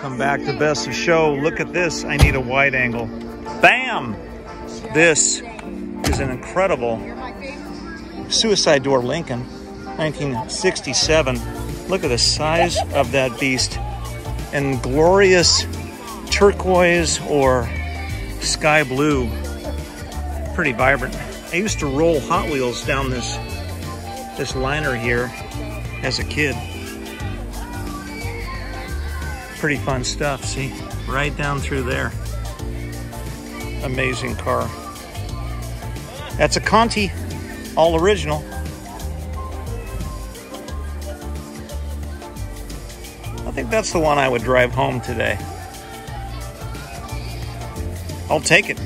back to Best of Show. Look at this. I need a wide angle. Bam! This is an incredible suicide door Lincoln, 1967. Look at the size of that beast. And glorious turquoise or sky blue. Pretty vibrant. I used to roll Hot Wheels down this this liner here as a kid. Pretty fun stuff, see? Right down through there. Amazing car. That's a Conti, all original. I think that's the one I would drive home today. I'll take it.